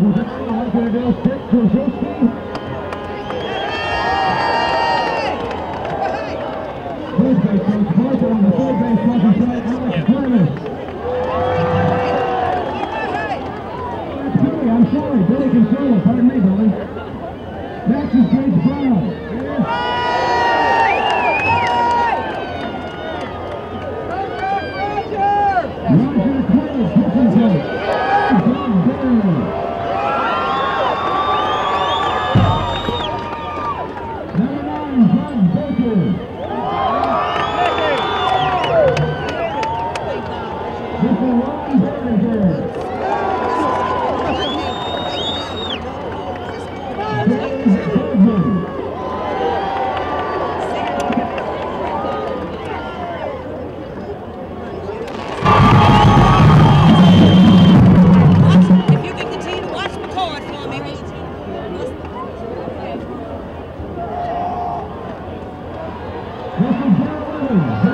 What are they Ooh.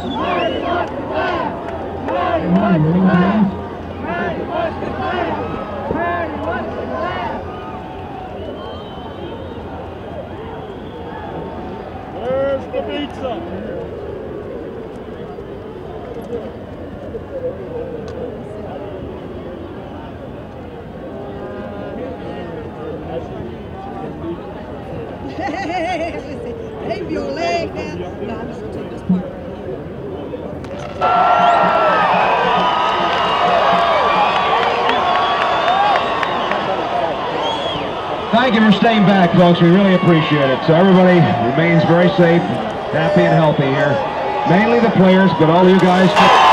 Thank you. Thank you for staying back, folks. We really appreciate it. So everybody remains very safe, happy and healthy here. Mainly the players, but all you guys.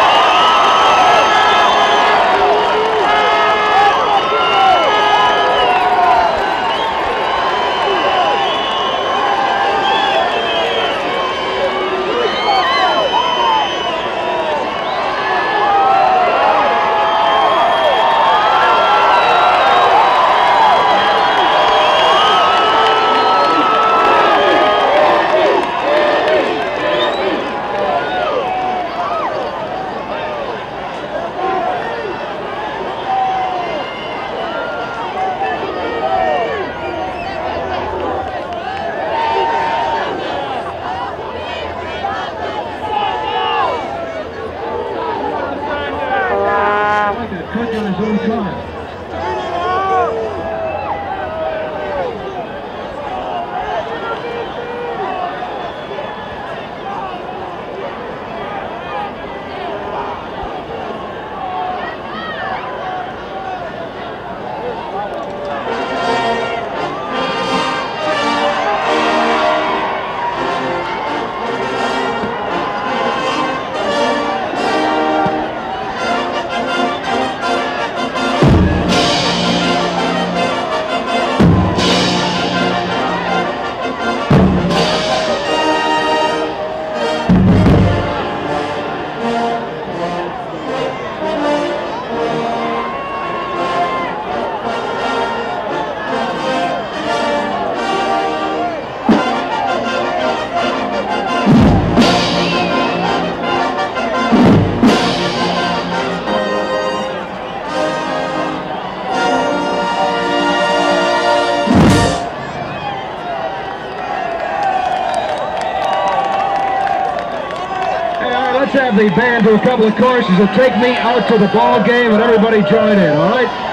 Have the band do a couple of courses and take me out to the ball game and everybody join in, all right?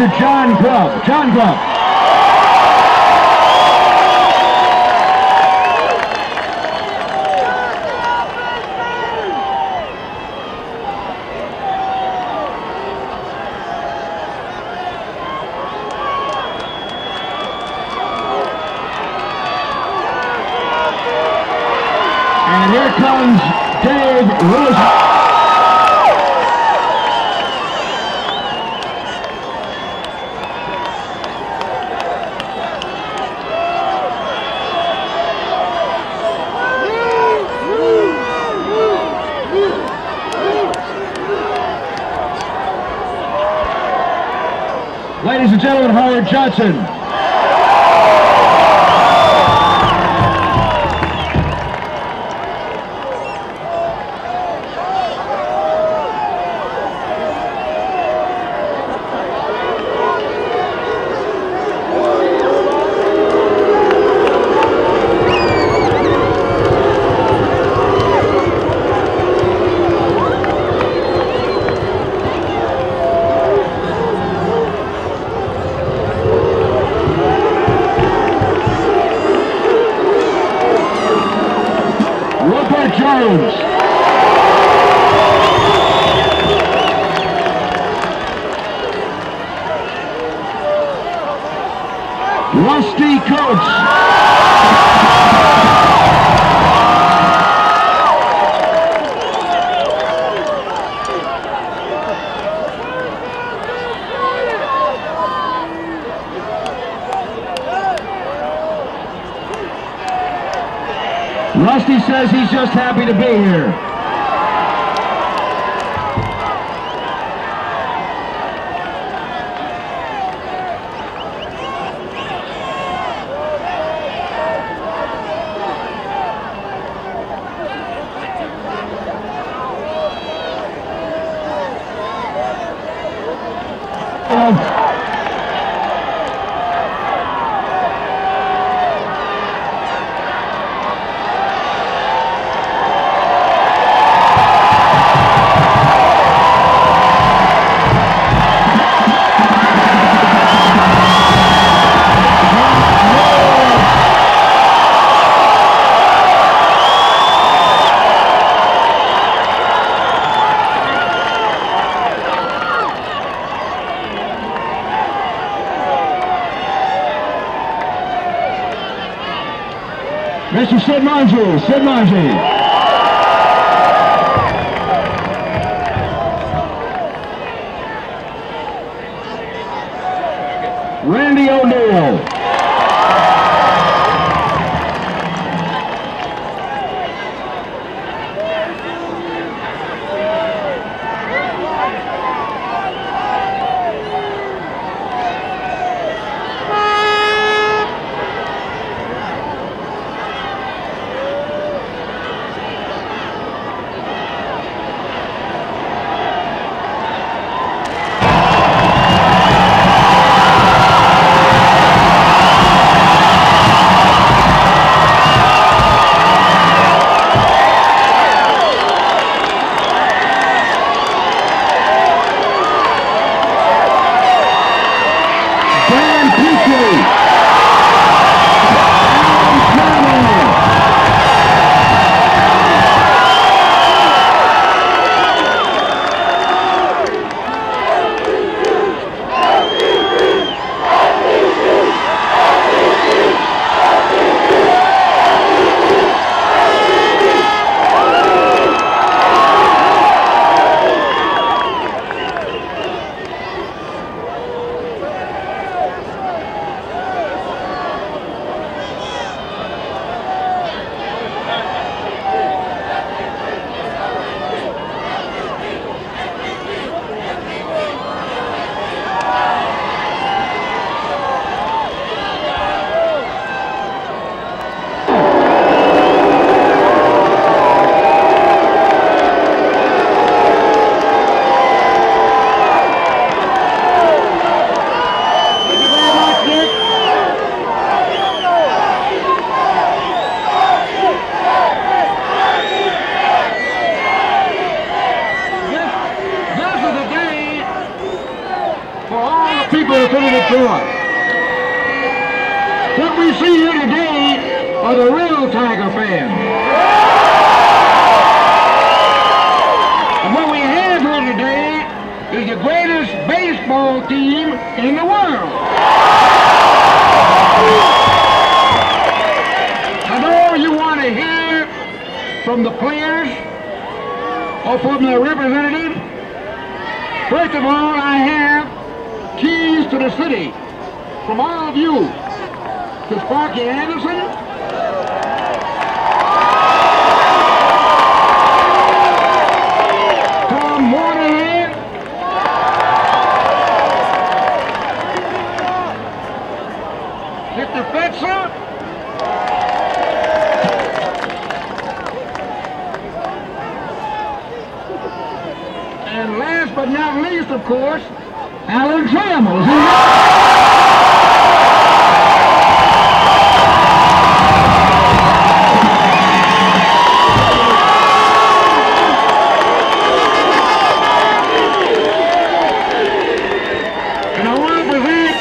Mr. John Grubb. John Grubb. And here comes Dave Rozema. Ladies and gentlemen, Howard Johnson. Parabéns! Just happy to be here. Sid Monge. Detroit. What we see here today are the real Tiger fans. And what we have here today is the greatest baseball team in the world. I know you want to hear from the players or from their representative. First of all, I have keys to the city. From all of you to Sparky Anderson, Tom and last but not least, of course, Alan Trammell. And I want to present,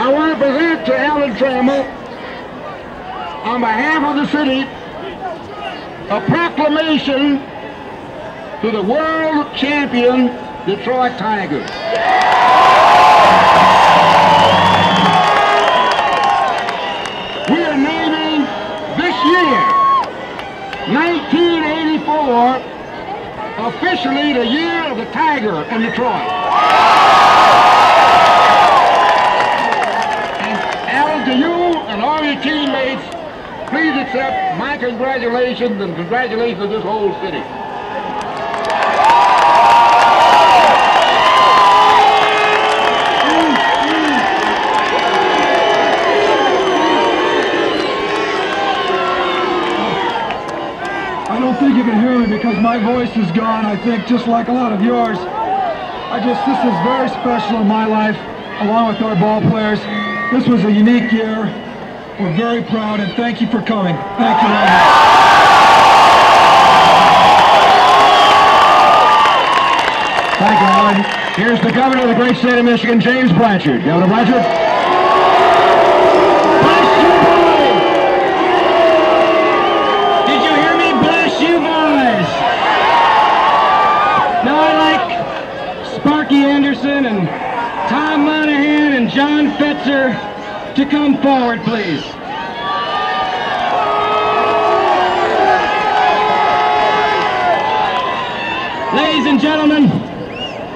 I want to present to Alan Trammell, on behalf of the city, a proclamation to the world champion Detroit Tigers. Year, 1984, officially the year of the Tiger in Detroit. And Alan, to you and all your teammates, please accept my congratulations and congratulations to this whole city. You can hear me because my voice is gone, I think, just like a lot of yours. I just, this is very special in my life, along with our ball players. This was a unique year. We're very proud, and thank you for coming. Thank you very much. Thank you, Alan. Here's the governor of the great state of Michigan, James Blanchard. Governor Blanchard. Bless you, boys. Did you hear me? Bless you, boys. Now I'd like Anderson and Tom Monaghan and John Fetzer to come forward, please. Ladies and gentlemen,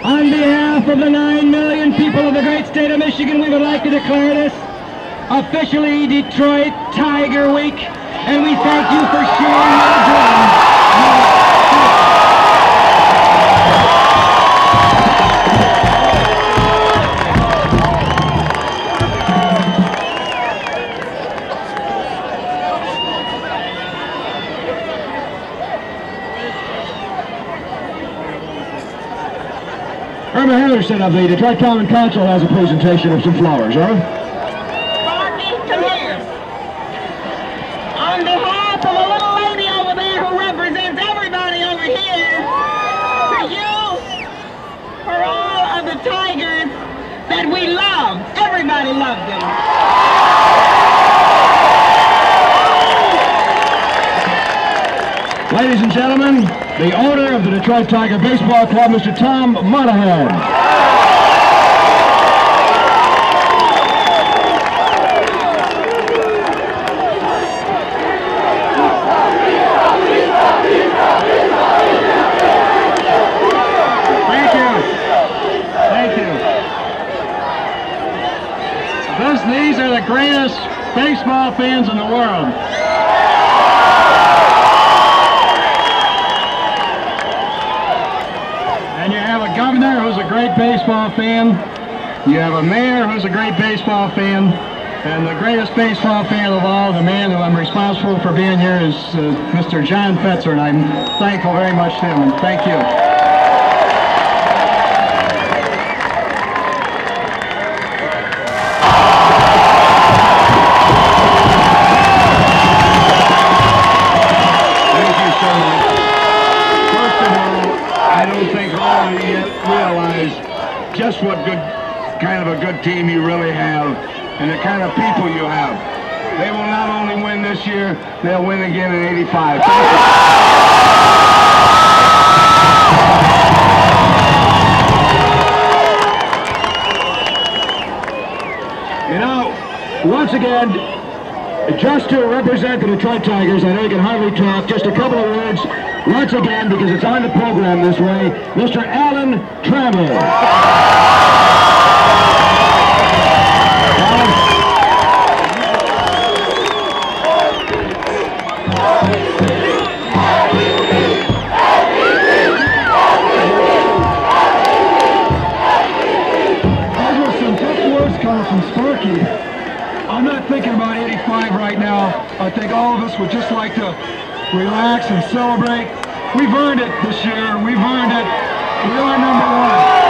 on behalf of the 9 million people of the great state of Michigan, we would like to declare this officially Detroit Tiger Week, and we thank you for sharing your dream. Henderson of the Detroit Common Council has a presentation of some flowers. Sparky, come here. On behalf of a little lady over there who represents everybody over here, for you, for all of the tigers that we love. Everybody loves them. Ladies and gentlemen, the owner of the Detroit Tiger Baseball Club, Mr. Tom Monaghan. Thank you. Thank you. This, these are the greatest baseball fans in the world. Who's a great baseball fan. You have a mayor who's a great baseball fan. And the greatest baseball fan of all, the man who I'm responsible for being here is uh, Mr. John Fetzer, and I'm thankful very much to him. And thank you. Team you really have and the kind of people you have. They will not only win this year, they'll win again in 85. You know, once again, just to represent the Detroit Tigers, I know you can hardly talk, just a couple of words, once again, because it's on the program this way, Mr. Alan Trammell. I'm not thinking about 85 right now. I think all of us would just like to relax and celebrate. We've earned it this year. We've earned it. We are number one.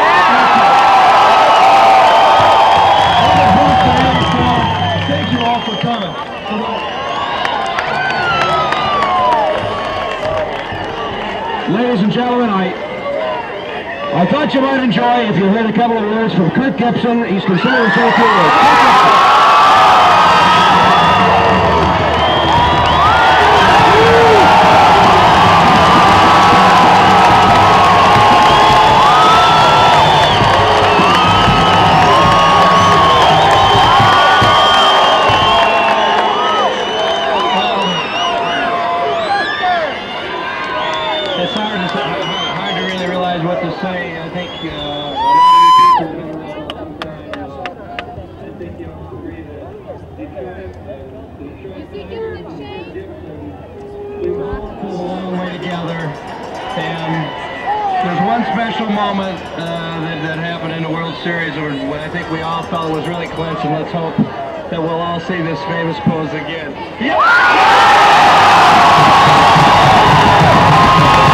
Ladies and gentlemen, I I thought you might enjoy if you heard a couple of words from Kirk Gibson. He's considered himself here. Long way together, and there's one special moment uh, that, that happened in the World Series where, when I think we all felt was really clinched, and let's hope that we'll all see this famous pose again. Thank